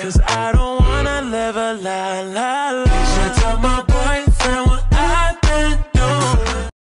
Cause I don't wanna live a lie, lie, lie